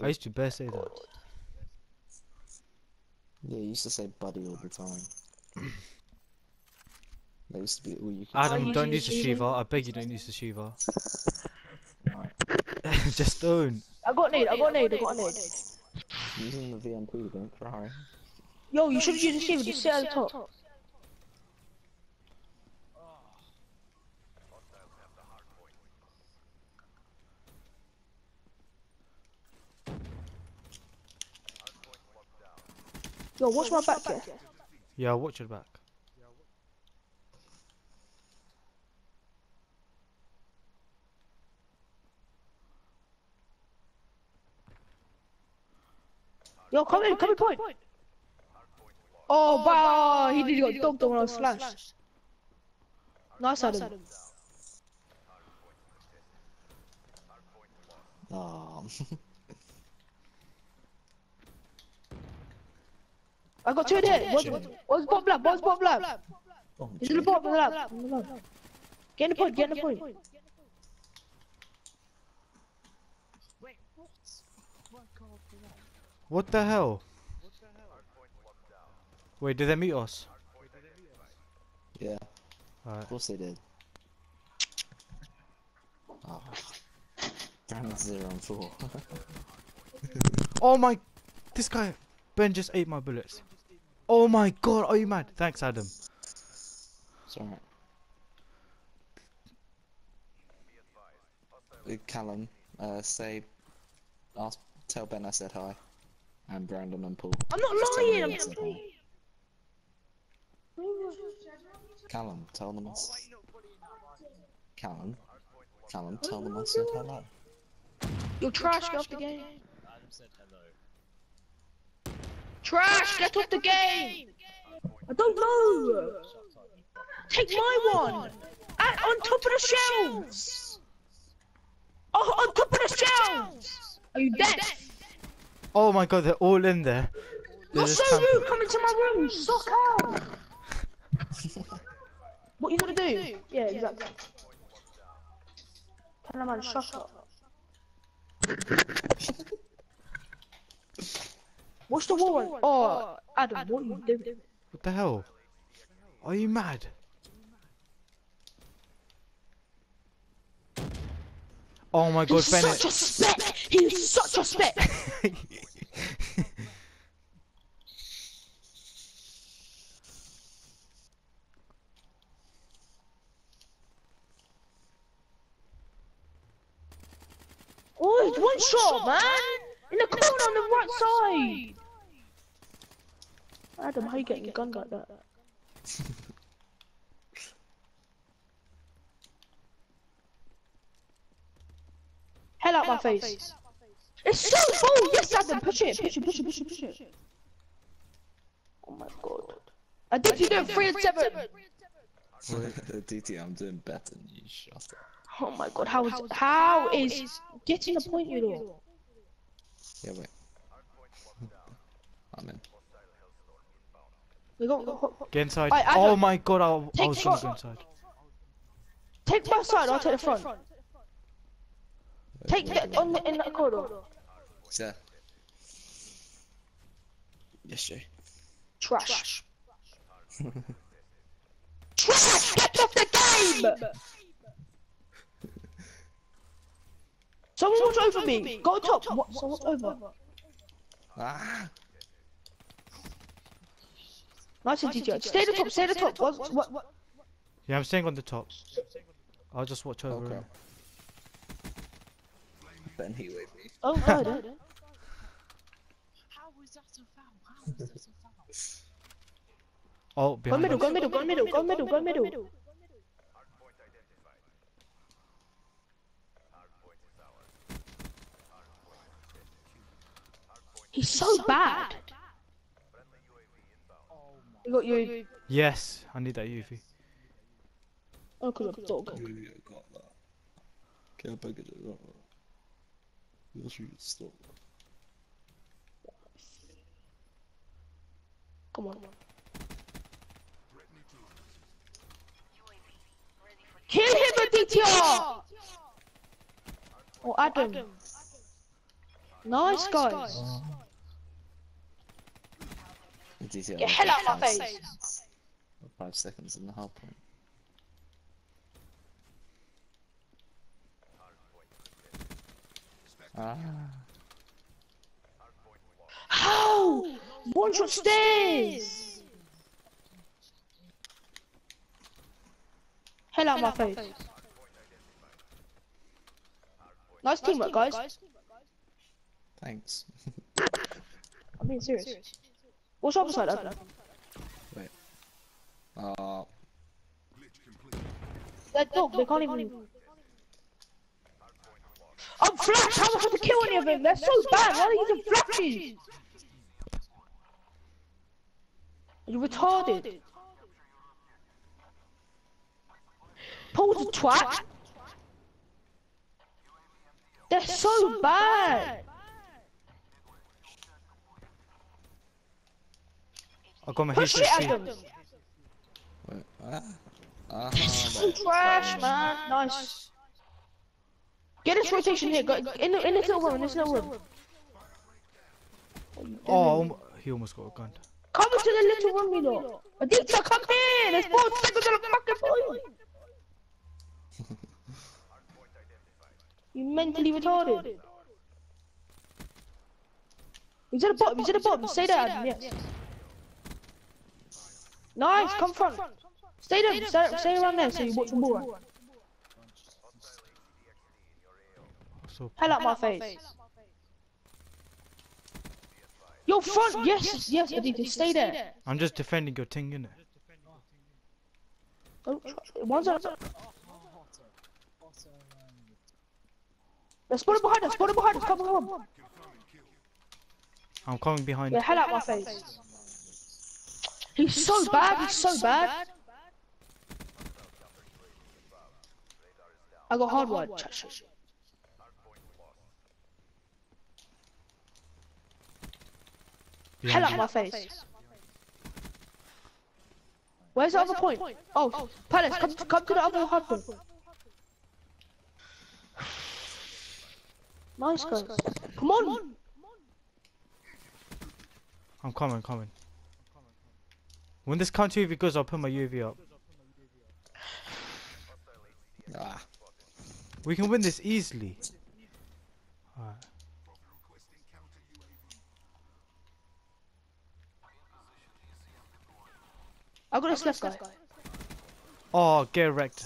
I used to bare say that. Yeah, you used to say buddy all the time. that used to be all you could Adam, you don't use use the Shieva? Shieva. I beg you don't use the Shieva. Just don't. I got nade, I got nade, I got nade. Using the VMP, don't cry. Yo, you should use the Shieva, just sit at the top. Yo, watch my back here. Yeah, watch your back. Yo, come in, come in, point. Oh, wow, he did got dogged when I slashed. Nice, Adam. Um, I got two in here. What's, what's bottom lab? What's bottom lab? oh, He's in the bottom of the lab. in the lab. Get in the point, get in the point. What the hell? Wait, did they meet us? yeah, Alright. of course they did. Oh. Brandon zero and four. Oh my! This guy, Ben just ate my bullets. Oh my god, are you mad? Thanks, Adam. it's alright. Uh, Callum, uh, say, ask, tell Ben I said hi. And Brandon and Paul. I'm not Just tell lying. them I'm I said hi. Callum, tell them I s- Callum, Callum, tell them I said hello. You're trash. Get off the game. Adam said hello. Trash. Get off the game. I don't know. Take my one. At, on top of the shelves. Oh, on top of the shelves. Are you dead? Oh my god, they're all in there. They're You're so rude. Come into my room. Suck out. what you gonna do? Yeah, exactly. Tell them man, shut up. What's the war on? Oh, Adam, what are you doing? What the hell? Are you mad? Oh my god, He's Bennett. such a spec. He's such a spec. Oh, oh, it's one shot, man. In the corner on the right side. Adam, how you getting your gun like that? Hell out my face. It's so full. Yes, Adam, push it, push it, push it, push it, push it. Oh my god. I did you do three and seven. DT, I'm doing better than you. Shut up. Oh my god, how is how is getting a point you know? Yeah, wait. I'm in. We got, got- Get inside. Alright, Adam, oh my god, I, I take was gonna go inside. take my side, I'll take the front. Take Wait, the on the, in that corridor. Sir. Yes, Jay. Trash. Trash! Get off the game! Someone watch over me. Go top. Someone watch over. Ah! Nice and GG. Stay at the top. Stay at the top. What? What? what? Yeah, I'm staying on the top. I'll just watch over Okay. him. Ben, he waved me. Oh no, I don't. How was that a foul? How was that a foul? Oh, Go behind middle. us. Go middle. Go middle. Go middle. Go middle. He's so bad. We got you. Yes, I need that UV. Oh, cause I'm a dog. Yeah, yeah, got that. Can't bug it up. You'll shoot stop. Come on. Kill him, Aditya! Oh, Adam. Nice, guys. DT, Get hell out my five face. seconds. Five seconds in the hard point. Ah, How? One shot stairs. Hell out my face. Nice teamwork, guys. thanks. I'm being serious. What's up beside that? Uh, That dog, they can't even. I'm flash! How am I supposed to kill any of them? They're so bad! Why are they using flashes? You retarded. Paul's a twat. They're so bad. I got my Put shit at HSC. them. wait, ah, ah, So trash, man. Nice. Get this rotation here. Go in the in this little room. In this little room. Oh, um, he almost got a gun. Come to the little room, you know. Aditya, come here. There's four seconds on the fucking point. You mentally retarded. He's at the bottom. He's at the bottom. Stay there, Adam. Yes. Nice. Come front. Stay there. Stay, stay around there so you watch the ball. So Hell out my face. Yo, front. Yes, yes, Aditya. Stay there. I'm just defending your thing, innit? Oh, Don't One's on. Let's put behind us. Put it behind us. Come on, come on. I'm coming behind. Yeah, hell out my face. He's so bad. He's so bad. I got hard one. Hell out Behind my face. Where's the other point? Oh, oh Palace, come, come to the other hard point. Nice guys. Come on. I'm coming, coming. When this counter UAV goes, I'll put my UAV up. Ah, We can win this easily. Alright. I got this left guy. Oh, get wrecked,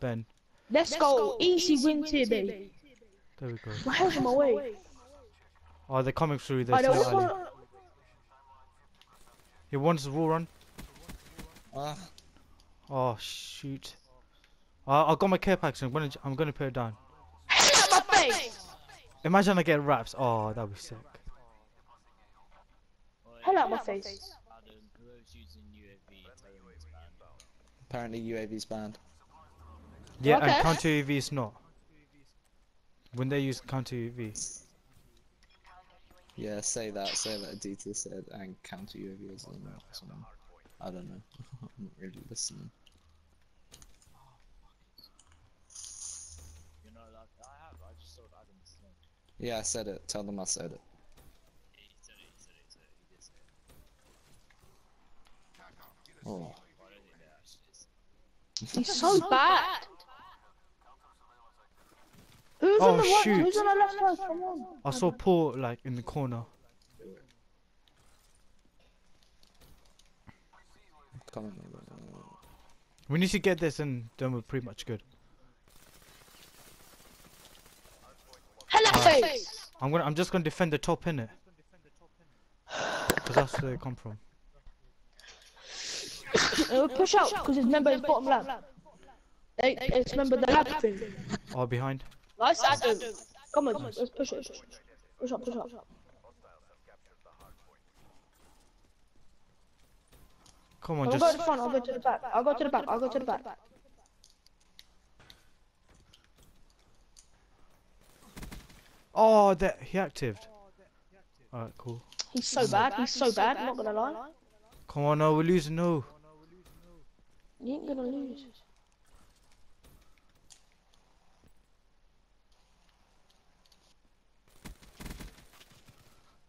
Ben. Let's go. Easy win tier, baby. There we go. My head's on my way. Oh, they're coming through. They're I know. so early. He wants the wall run. ah, Oh shoot. Uh, I got my care packs. I'm gonna, I'm gonna put it down. Hell out my face. Imagine I get wraps. Oh, that'd be sick. Hell out my face. Adam, UAV, tell banned. apparently UAV's banned. Yeah, Okay. and counter UAV is not. When they use counter UAV. Yeah, say that, say that DT said, and counter UAV as well. or something. I don't know. I'm not really listening. You know, like, I have, I just told Adam to say. Yeah, I said it. Tell them I said it. Yeah, he said it, he said it, he said it, he did say it. Oh, Well, I don't think that actually is. He's so bad. Who's Oh, on the right? shoot. Who's on the left side? Come on. I saw Paul like in the corner. come on. We need to get this and then we're pretty much good. Hell out my face. I'm gonna I'm just gonna defend the top in it. Cause that's where they come from. Uh, push out because it's member is bottom lab. Hey, it's member the lab thing. Oh behind. Nice, Adam. Come on, let's push it. Push up, push up. Come on, I'll go to the front. I'll go to the back. I'll go to the back. I'll go to the back. Oh that he actived. Alright, cool. He's so bad. He's so bad. I'm not gonna lie. Come on, no, we're losing. No. You ain't gonna lose.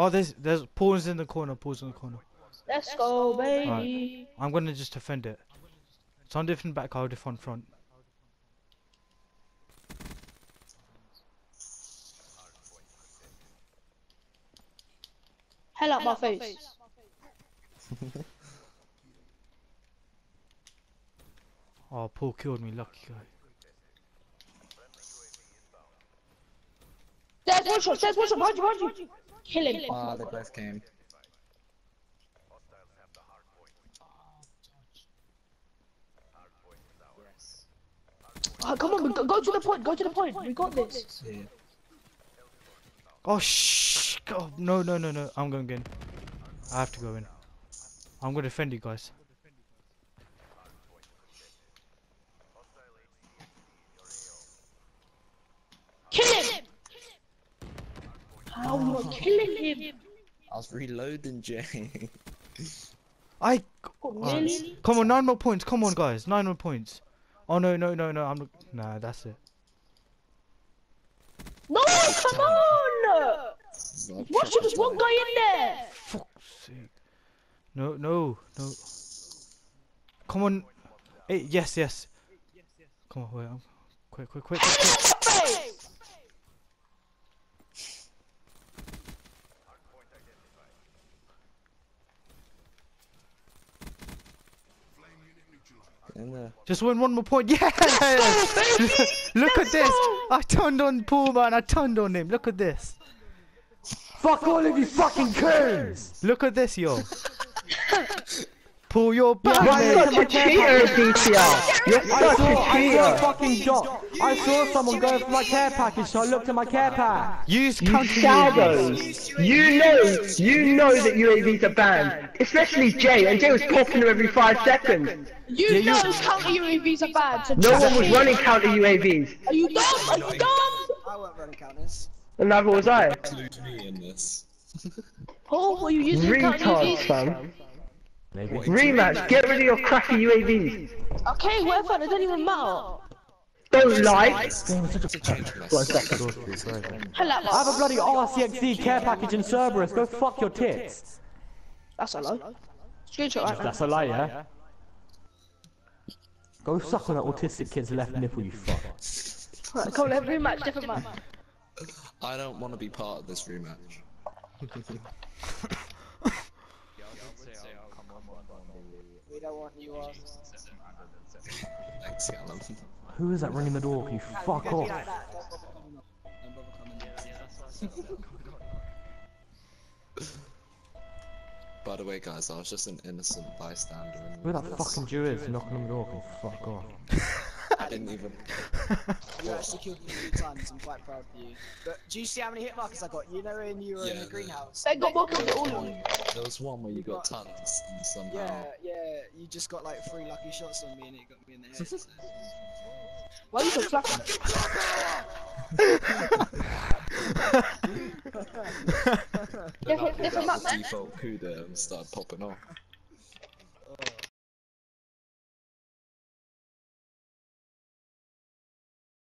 Oh, there's there's pawns in the corner. Pawns in the corner. Let's go, baby. I'm gonna just defend it. Some different back, I'll defend front. Hell out my face. Oh, Paul killed me. Lucky guy. There's one shot. There's one shot. Behind you. Behind you. Kill him. Ah, the both came. Oh, come on, go, go to the point. Go to the point. We got this. Yeah. Oh shh! Oh, no, no, no, no! I'm going in. I have to go in. I'm gonna defend you guys. Kill him. How you are killing him? I was reloading, Jay. I Oh, Oh, really? come on, nine more points. Come on, guys, nine more points. Oh no, no, no, no! I'm not. Nah, that's it. No, come on! Watch there's one guy in there. Fuck's sake! No, no, no! Come on! Hey, yes, yes. Come on, wait. I'm... Quick, quick, quick, quick, quick. Hey! Just win one more point. Yes! Look at this! I turned on Paul, man. I turned on him. Look at this. Fuck all of you fucking coons! Look at this, yo. Paul, you're bad, You're mate. such a cheater, DTR! You're I such saw, a I saw a cheater! fucking dot. I saw someone going for my care package, so I looked at my care pack. Use You counter shadows! You know, you know that UAVs are banned! Especially Jay, and Jay was popping them every five seconds! You Yeah, you- know counter UAVs are bad. So No one was me. running counter UAVs! Are you dumb? Are you dumb? I weren't running counters. And neither was I. Include me in this. Oh, Paul, were you using counter Retards, UAVs? fam. Rematch, get rid of your crappy UAVs! Okay, whatever. It doesn't even matter. Don't lie! One second. Hell out. I have a bloody RCXD care package in Cerberus. Go fuck your tits. That's a lie. Screenshot right. That's a lie, yeah? Go suck on that autistic kid's left nipple, you fuck. Right, come on, every match, different match. I don't want to be part of this rematch. We don't want you on. Thanks. Who is that ringing the door? Can you fuck off? By the way, guys, I was just an innocent bystander. in Who that fucking Jew is knocking on the door? Can you fuck off? I didn't even. You actually killed me three times. I'm quite proud of you. But do you see how many hit markers I got? You know when you were in Yeah, the the- greenhouse. They got more kills than all of One, you. there was one where you got tons and somehow. Yeah, yeah. You just got like three lucky shots on me and it got me in the head. so- Why are you so flat? Then I Different- pulled different out the map, man. default Kuda and started popping off.